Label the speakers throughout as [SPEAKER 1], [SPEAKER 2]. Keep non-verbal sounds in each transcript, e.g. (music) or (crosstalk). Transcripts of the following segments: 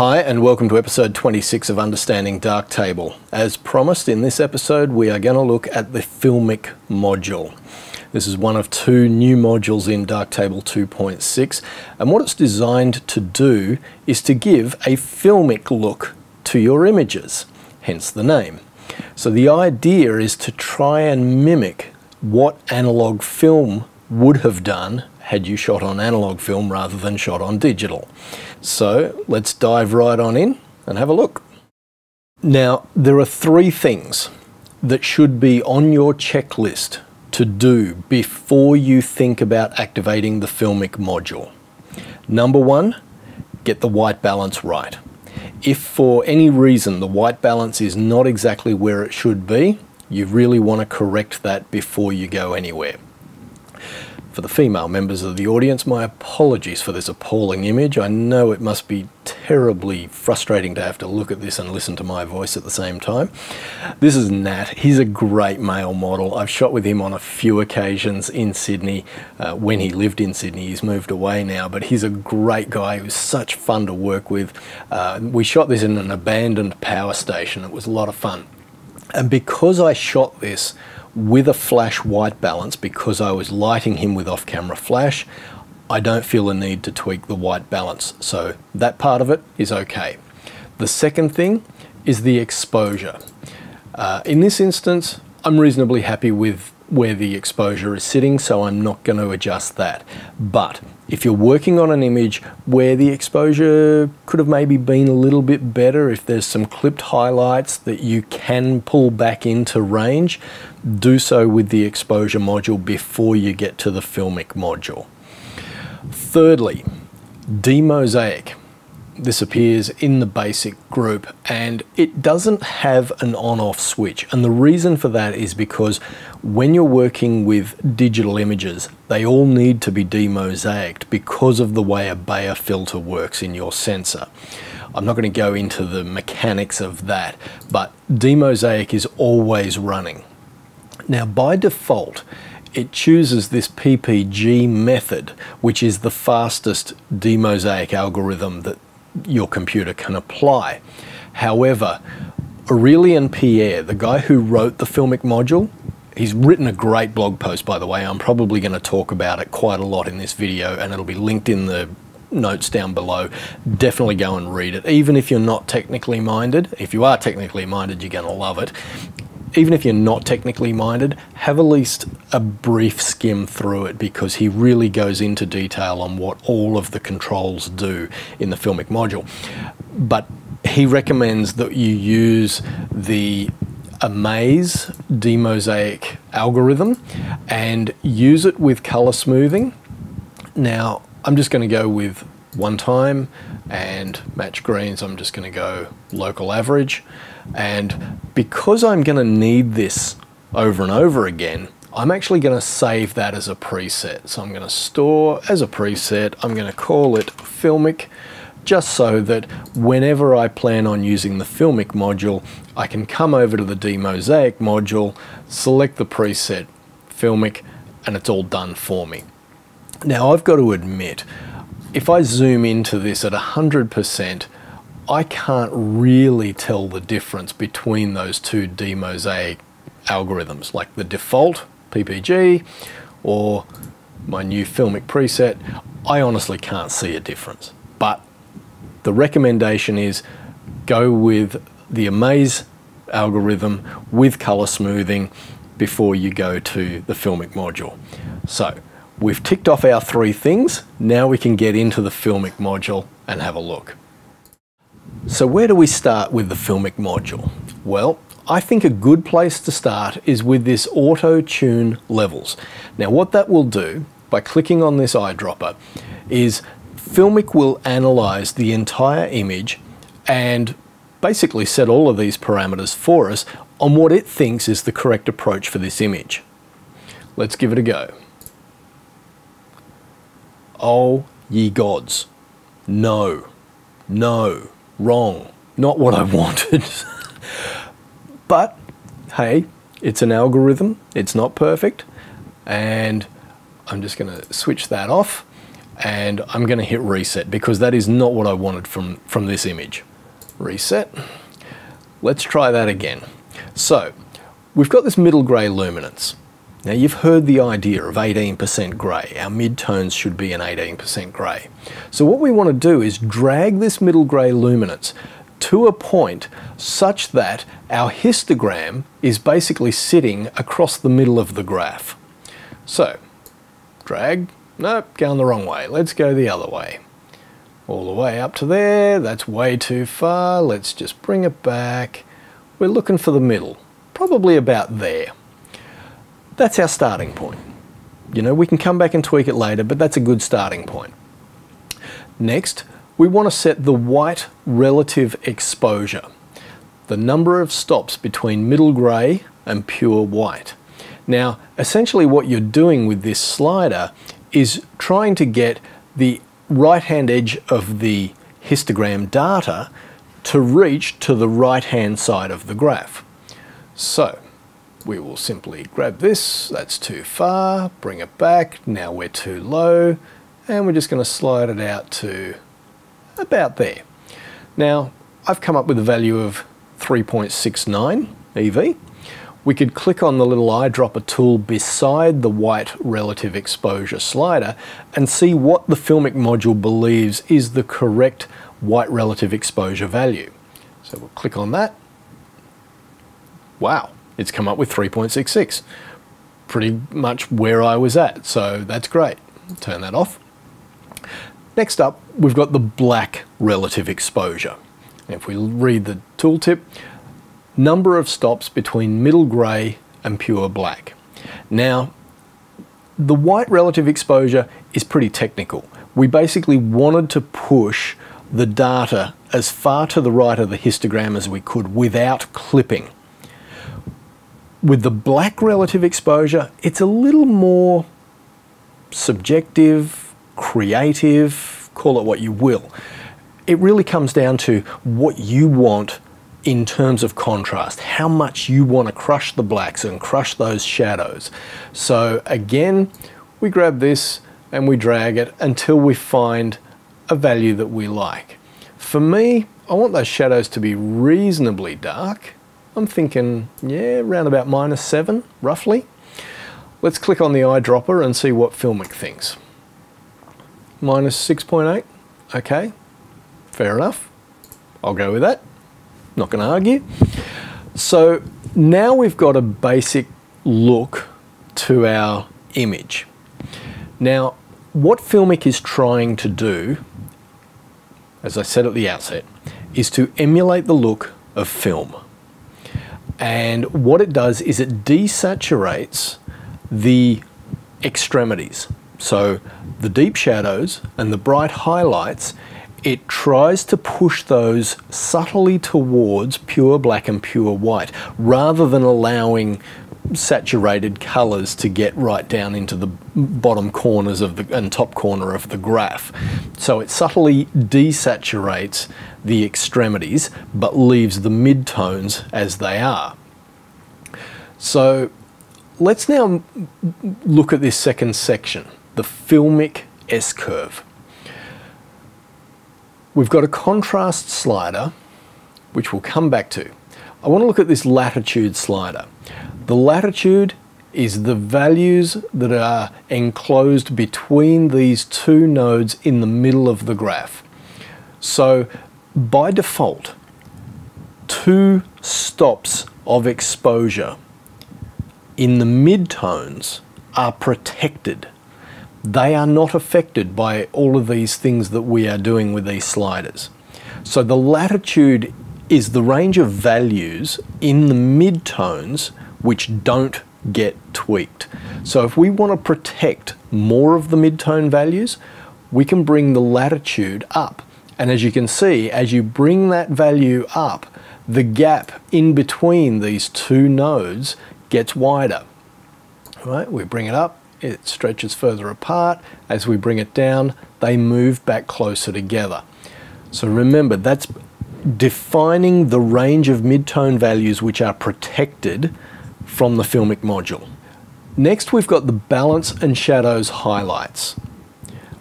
[SPEAKER 1] Hi, and welcome to episode 26 of Understanding Darktable. As promised, in this episode, we are going to look at the Filmic module. This is one of two new modules in Darktable 2.6, and what it's designed to do is to give a filmic look to your images, hence the name. So the idea is to try and mimic what analog film would have done had you shot on analog film rather than shot on digital. So let's dive right on in and have a look. Now, there are three things that should be on your checklist to do before you think about activating the Filmic module. Number one, get the white balance right. If for any reason the white balance is not exactly where it should be, you really want to correct that before you go anywhere. For the female members of the audience, my apologies for this appalling image. I know it must be terribly frustrating to have to look at this and listen to my voice at the same time. This is Nat. He's a great male model. I've shot with him on a few occasions in Sydney uh, when he lived in Sydney. He's moved away now, but he's a great guy. He was such fun to work with. Uh, we shot this in an abandoned power station. It was a lot of fun. And because I shot this with a flash white balance because I was lighting him with off-camera flash, I don't feel a need to tweak the white balance. So that part of it is okay. The second thing is the exposure. Uh, in this instance, I'm reasonably happy with where the exposure is sitting, so I'm not going to adjust that. But if you're working on an image where the exposure could have maybe been a little bit better, if there's some clipped highlights that you can pull back into range, do so with the exposure module before you get to the filmic module. Thirdly, demosaic this appears in the basic group and it doesn't have an on-off switch and the reason for that is because when you're working with digital images they all need to be demosaiced because of the way a Bayer filter works in your sensor. I'm not going to go into the mechanics of that but demosaic is always running. Now by default it chooses this PPG method, which is the fastest demosaic algorithm that your computer can apply. However, Aurelien Pierre, the guy who wrote the Filmic module, he's written a great blog post, by the way. I'm probably going to talk about it quite a lot in this video, and it'll be linked in the notes down below. Definitely go and read it. Even if you're not technically minded, if you are technically minded, you're going to love it even if you're not technically minded, have at least a brief skim through it because he really goes into detail on what all of the controls do in the Filmic module. But he recommends that you use the Amaze demosaic algorithm and use it with color smoothing. Now, I'm just going to go with one time and match greens, I'm just going to go local average. And because I'm going to need this over and over again, I'm actually going to save that as a preset. So I'm going to store as a preset, I'm going to call it Filmic, just so that whenever I plan on using the Filmic module, I can come over to the Demosaic module, select the preset Filmic, and it's all done for me. Now I've got to admit, if I zoom into this at 100%, I can't really tell the difference between those two demosaic algorithms, like the default PPG or my new filmic preset. I honestly can't see a difference. But the recommendation is go with the Amaze algorithm with color smoothing before you go to the filmic module. So we've ticked off our three things. Now we can get into the filmic module and have a look. So where do we start with the Filmic module? Well, I think a good place to start is with this auto tune levels. Now what that will do by clicking on this eyedropper is Filmic will analyze the entire image and basically set all of these parameters for us on what it thinks is the correct approach for this image. Let's give it a go. Oh ye gods. No. No wrong, not what I (laughs) wanted. but hey, it's an algorithm, it's not perfect, and I'm just going to switch that off. and I'm going to hit reset because that is not what I wanted from, from this image. Reset. Let's try that again. So we've got this middle grey luminance. Now you've heard the idea of 18% grey. Our midtones should be an 18% grey. So what we want to do is drag this middle grey luminance to a point such that our histogram is basically sitting across the middle of the graph. So, drag, nope, going the wrong way. Let's go the other way. All the way up to there, that's way too far. Let's just bring it back. We're looking for the middle, probably about there. That's our starting point. You know, we can come back and tweak it later, but that's a good starting point. Next, we want to set the white relative exposure, the number of stops between middle grey and pure white. Now, essentially what you're doing with this slider is trying to get the right-hand edge of the histogram data to reach to the right-hand side of the graph. So, we will simply grab this, that's too far, bring it back, now we're too low, and we're just going to slide it out to about there. Now, I've come up with a value of 3.69 EV. We could click on the little eyedropper tool beside the white relative exposure slider and see what the Filmic module believes is the correct white relative exposure value. So we'll click on that. Wow, it's come up with 3.66. Pretty much where I was at, so that's great. Turn that off. Next up, we've got the black relative exposure. If we read the tooltip, number of stops between middle grey and pure black. Now, the white relative exposure is pretty technical. We basically wanted to push the data as far to the right of the histogram as we could without clipping. With the black relative exposure, it's a little more subjective, creative, call it what you will. It really comes down to what you want in terms of contrast, how much you want to crush the blacks and crush those shadows. So again, we grab this and we drag it until we find a value that we like. For me, I want those shadows to be reasonably dark. I'm thinking, yeah, around about minus seven, roughly. Let's click on the eyedropper and see what Filmic thinks minus 6.8. Okay, fair enough. I'll go with that. Not going to argue. So now we've got a basic look to our image. Now, what Filmic is trying to do, as I said at the outset, is to emulate the look of film. And what it does is it desaturates the extremities. So the deep shadows and the bright highlights, it tries to push those subtly towards pure black and pure white rather than allowing saturated colors to get right down into the bottom corners of the and top corner of the graph. So it subtly desaturates the extremities but leaves the midtones as they are. So let's now look at this second section the filmic S-curve. We've got a contrast slider, which we'll come back to. I want to look at this latitude slider. The latitude is the values that are enclosed between these two nodes in the middle of the graph. So by default, two stops of exposure in the midtones are protected they are not affected by all of these things that we are doing with these sliders. So the latitude is the range of values in the midtones which don't get tweaked. So if we want to protect more of the midtone values, we can bring the latitude up. And as you can see, as you bring that value up, the gap in between these two nodes gets wider. Right, we bring it up, it stretches further apart. As we bring it down, they move back closer together. So remember, that's defining the range of midtone values which are protected from the filmic module. Next, we've got the balance and shadows highlights.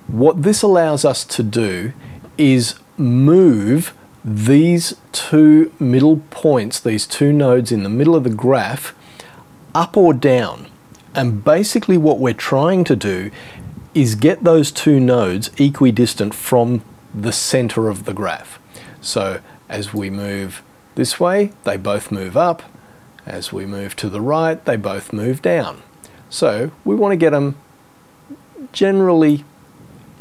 [SPEAKER 1] What this allows us to do is move these two middle points, these two nodes in the middle of the graph, up or down. And basically what we're trying to do is get those two nodes equidistant from the center of the graph. So as we move this way, they both move up. As we move to the right, they both move down. So we want to get them generally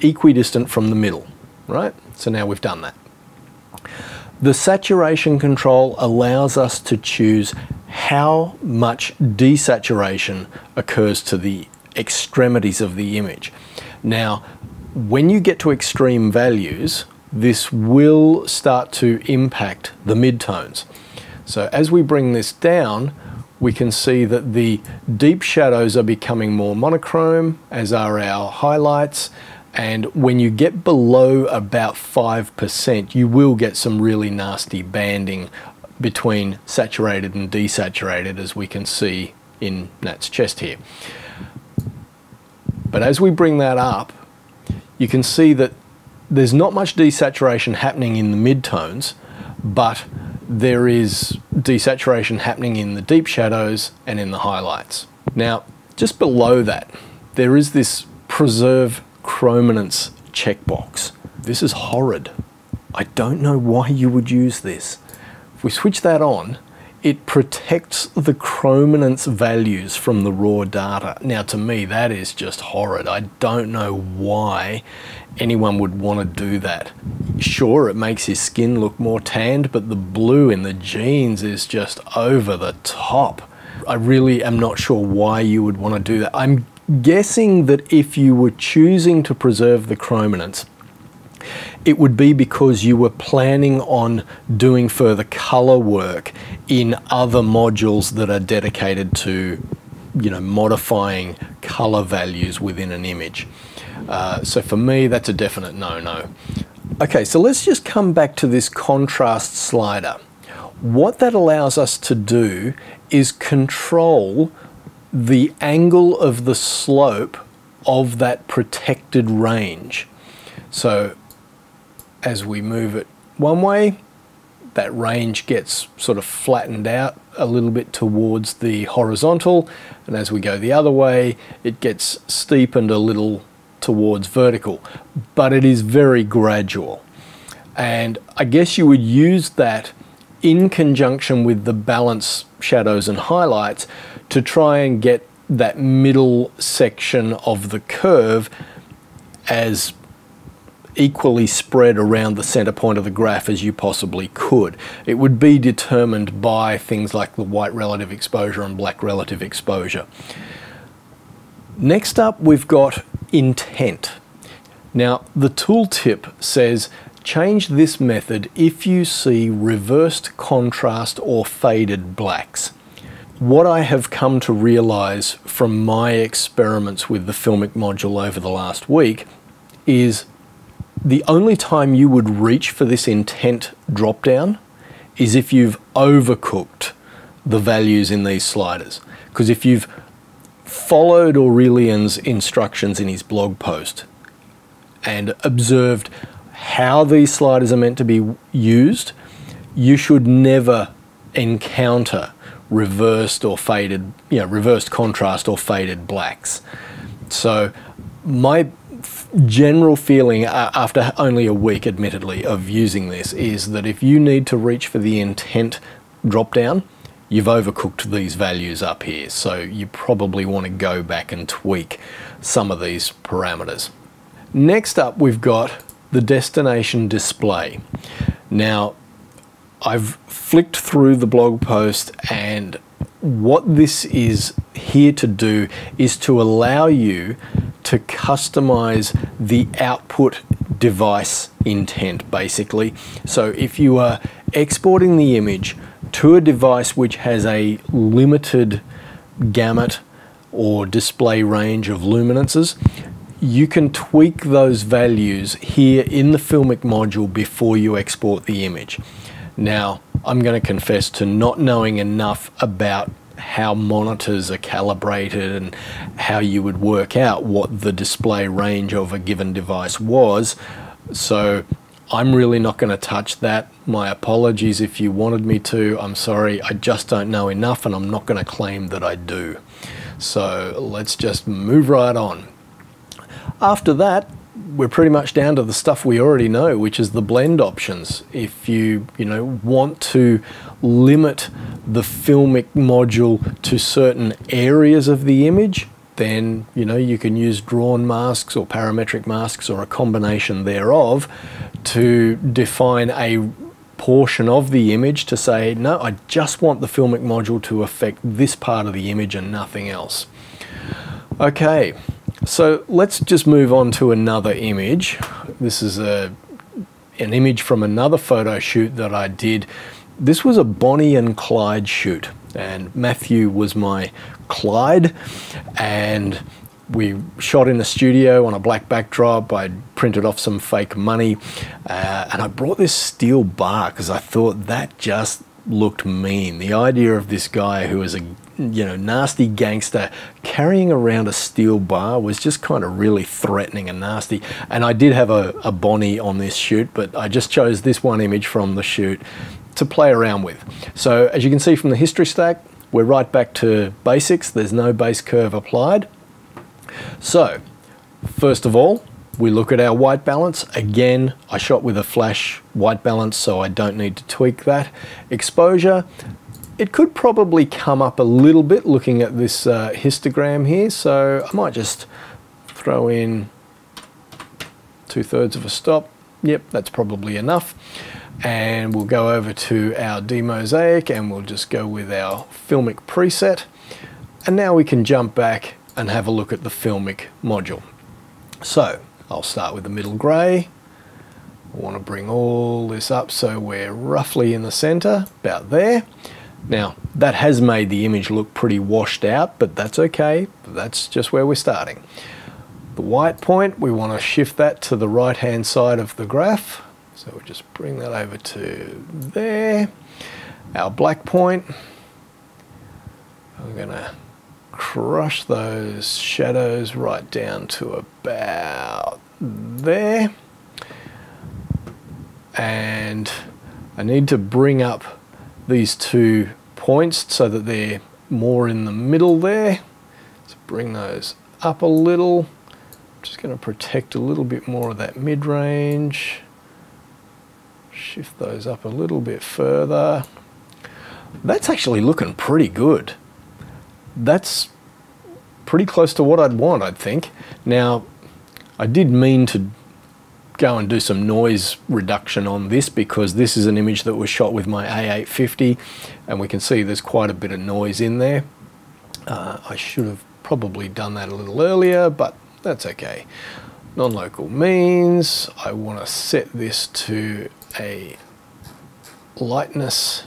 [SPEAKER 1] equidistant from the middle, right? So now we've done that. The saturation control allows us to choose how much desaturation occurs to the extremities of the image. Now, when you get to extreme values, this will start to impact the midtones. So as we bring this down, we can see that the deep shadows are becoming more monochrome, as are our highlights. And when you get below about 5%, you will get some really nasty banding between saturated and desaturated, as we can see in Nat's chest here. But as we bring that up, you can see that there's not much desaturation happening in the midtones, but there is desaturation happening in the deep shadows and in the highlights. Now, just below that, there is this preserve chrominance checkbox. This is horrid. I don't know why you would use this. If we switch that on, it protects the chrominance values from the raw data. Now to me that is just horrid. I don't know why anyone would want to do that. Sure, it makes his skin look more tanned, but the blue in the jeans is just over the top. I really am not sure why you would want to do that. I'm guessing that if you were choosing to preserve the chrominance, it would be because you were planning on doing further color work in other modules that are dedicated to you know modifying color values within an image. Uh, so for me, that's a definite no-no. Okay, so let's just come back to this contrast slider. What that allows us to do is control the angle of the slope of that protected range. So as we move it one way, that range gets sort of flattened out a little bit towards the horizontal and as we go the other way it gets steepened a little towards vertical. But it is very gradual. And I guess you would use that in conjunction with the balance shadows and highlights to try and get that middle section of the curve as equally spread around the center point of the graph as you possibly could. It would be determined by things like the white relative exposure and black relative exposure. Next up, we've got intent. Now, the tooltip says change this method if you see reversed contrast or faded blacks. What I have come to realize from my experiments with the Filmic module over the last week is the only time you would reach for this intent drop down is if you've overcooked the values in these sliders. Because if you've followed Aurelien's instructions in his blog post and observed how these sliders are meant to be used, you should never encounter reversed or faded, you know, reversed contrast or faded blacks. So my general feeling uh, after only a week, admittedly, of using this is that if you need to reach for the intent drop down, you've overcooked these values up here. So you probably want to go back and tweak some of these parameters. Next up, we've got the destination display. Now, I've flicked through the blog post and what this is here to do is to allow you to customize the output device intent basically. So if you are exporting the image to a device which has a limited gamut or display range of luminances, you can tweak those values here in the Filmic module before you export the image. Now, I'm going to confess to not knowing enough about how monitors are calibrated and how you would work out what the display range of a given device was. So I'm really not going to touch that. My apologies if you wanted me to. I'm sorry, I just don't know enough and I'm not going to claim that I do. So let's just move right on. After that, we're pretty much down to the stuff we already know, which is the blend options. If you, you know, want to limit the filmic module to certain areas of the image, then you know you can use drawn masks or parametric masks or a combination thereof to define a portion of the image to say no I just want the filmic module to affect this part of the image and nothing else okay so let's just move on to another image this is a an image from another photo shoot that I did this was a Bonnie and Clyde shoot and Matthew was my Clyde and we shot in the studio on a black backdrop. I printed off some fake money uh, and I brought this steel bar because I thought that just looked mean. The idea of this guy who was a you know nasty gangster carrying around a steel bar was just kind of really threatening and nasty. And I did have a, a Bonnie on this shoot, but I just chose this one image from the shoot to play around with. So as you can see from the history stack, we're right back to basics. There's no base curve applied. So, first of all, we look at our white balance. Again, I shot with a flash white balance, so I don't need to tweak that. Exposure, it could probably come up a little bit looking at this uh, histogram here, so I might just throw in two thirds of a stop. Yep, that's probably enough. And we'll go over to our demosaic and we'll just go with our filmic preset. And now we can jump back and have a look at the filmic module. So I'll start with the middle gray I want to bring all this up so we're roughly in the center about there now that has made the image look pretty washed out but that's okay that's just where we're starting the white point we want to shift that to the right hand side of the graph so we'll just bring that over to there. Our black point, I'm going to crush those shadows right down to about there. And I need to bring up these two points so that they're more in the middle there. So bring those up a little. I'm just going to protect a little bit more of that mid-range shift those up a little bit further. That's actually looking pretty good. That's pretty close to what I'd want, I'd think. Now, I did mean to go and do some noise reduction on this because this is an image that was shot with my A850 and we can see there's quite a bit of noise in there. Uh, I should have probably done that a little earlier, but that's okay. Non-local means I want to set this to a lightness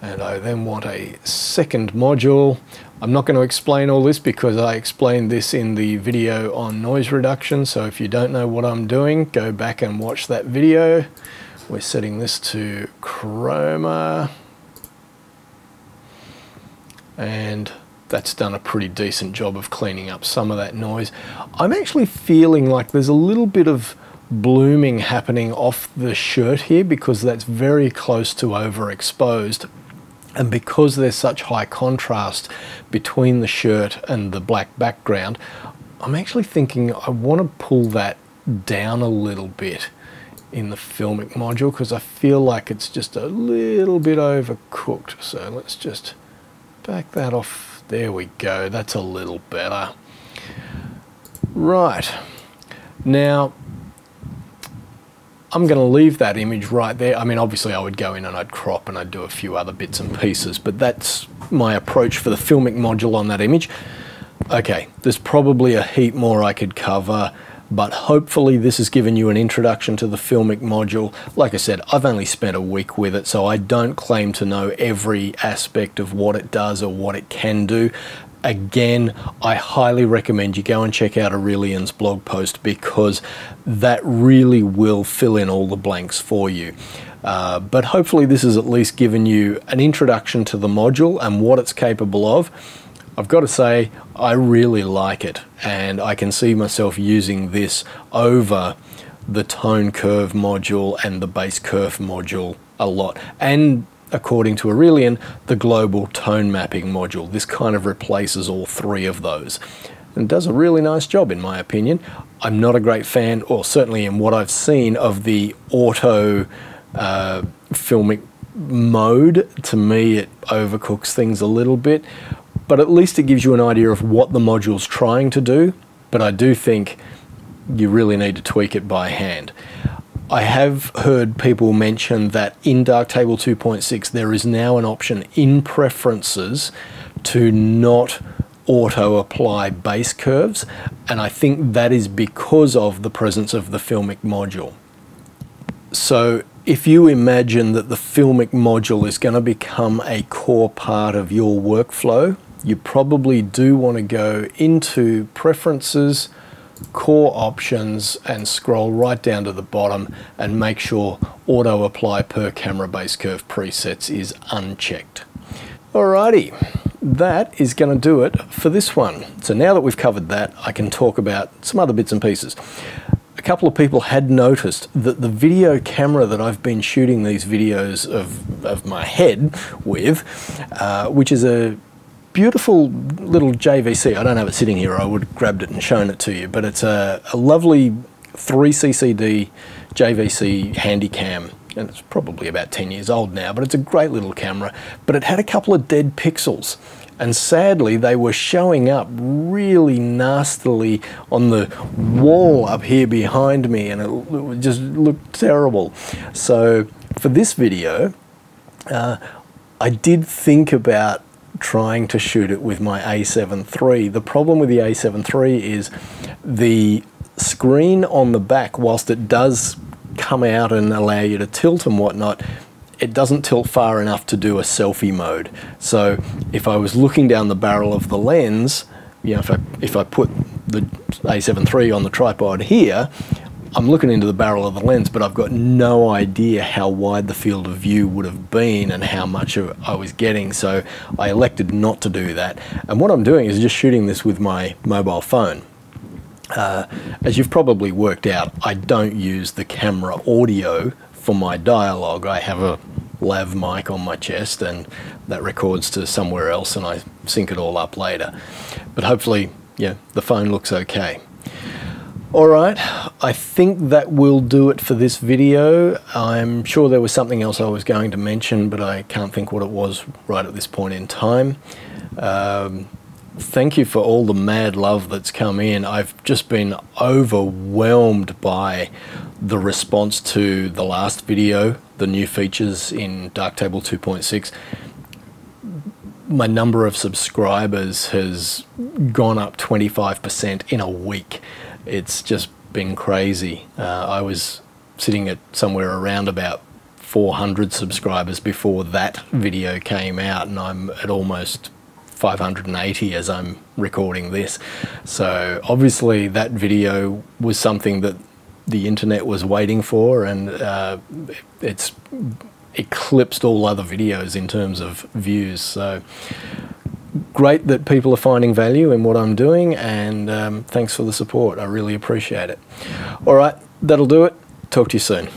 [SPEAKER 1] and I then want a second module. I'm not going to explain all this because I explained this in the video on noise reduction so if you don't know what I'm doing go back and watch that video. We're setting this to chroma and that's done a pretty decent job of cleaning up some of that noise. I'm actually feeling like there's a little bit of blooming happening off the shirt here because that's very close to overexposed. And because there's such high contrast between the shirt and the black background, I'm actually thinking I want to pull that down a little bit in the filmic module because I feel like it's just a little bit overcooked. So let's just back that off. There we go. That's a little better. Right. Now, I'm going to leave that image right there. I mean, obviously I would go in and I'd crop and I'd do a few other bits and pieces, but that's my approach for the filmic module on that image. Okay, there's probably a heap more I could cover, but hopefully this has given you an introduction to the filmic module. Like I said, I've only spent a week with it, so I don't claim to know every aspect of what it does or what it can do. Again, I highly recommend you go and check out Aurelien's blog post because that really will fill in all the blanks for you. Uh, but hopefully this has at least given you an introduction to the module and what it's capable of. I've got to say, I really like it and I can see myself using this over the tone curve module and the base curve module a lot. And according to Aurelien, the global tone mapping module. This kind of replaces all three of those and does a really nice job in my opinion. I'm not a great fan, or certainly in what I've seen, of the auto uh, filmic mode. To me, it overcooks things a little bit, but at least it gives you an idea of what the module's trying to do. But I do think you really need to tweak it by hand. I have heard people mention that in Darktable 2.6 there is now an option in preferences to not auto apply base curves and I think that is because of the presence of the filmic module. So if you imagine that the filmic module is going to become a core part of your workflow, you probably do want to go into preferences, core options and scroll right down to the bottom and make sure auto apply per camera base curve presets is unchecked. Alrighty, that is going to do it for this one. So now that we've covered that, I can talk about some other bits and pieces. A couple of people had noticed that the video camera that I've been shooting these videos of, of my head with, uh, which is a beautiful little JVC. I don't have it sitting here. I would have grabbed it and shown it to you, but it's a, a lovely 3CCD JVC Handycam and it's probably about 10 years old now, but it's a great little camera. But it had a couple of dead pixels, and sadly, they were showing up really nastily on the wall up here behind me, and it just looked terrible. So, for this video, uh, I did think about trying to shoot it with my A7 III. The problem with the A7 III is the screen on the back, whilst it does come out and allow you to tilt and whatnot, it doesn't tilt far enough to do a selfie mode. So if I was looking down the barrel of the lens, you know, if I, if I put the A7 III on the tripod here, I'm looking into the barrel of the lens, but I've got no idea how wide the field of view would have been and how much I was getting. So I elected not to do that. And what I'm doing is just shooting this with my mobile phone. Uh, as you've probably worked out, I don't use the camera audio for my dialogue. I have a lav mic on my chest and that records to somewhere else and I sync it all up later. But hopefully, yeah, the phone looks okay. Alright, I think that will do it for this video. I'm sure there was something else I was going to mention, but I can't think what it was right at this point in time. Um, thank you for all the mad love that's come in. I've just been overwhelmed by the response to the last video, the new features in Darktable 2.6. My number of subscribers has gone up 25% in a week. It's just been crazy. Uh, I was sitting at somewhere around about 400 subscribers before that video came out, and I'm at almost 580 as I'm recording this. So obviously that video was something that the internet was waiting for and uh, it's eclipsed all other videos in terms of views. So great that people are finding value in what I'm doing and um, thanks for the support. I really appreciate it. All right, that'll do it. Talk to you soon.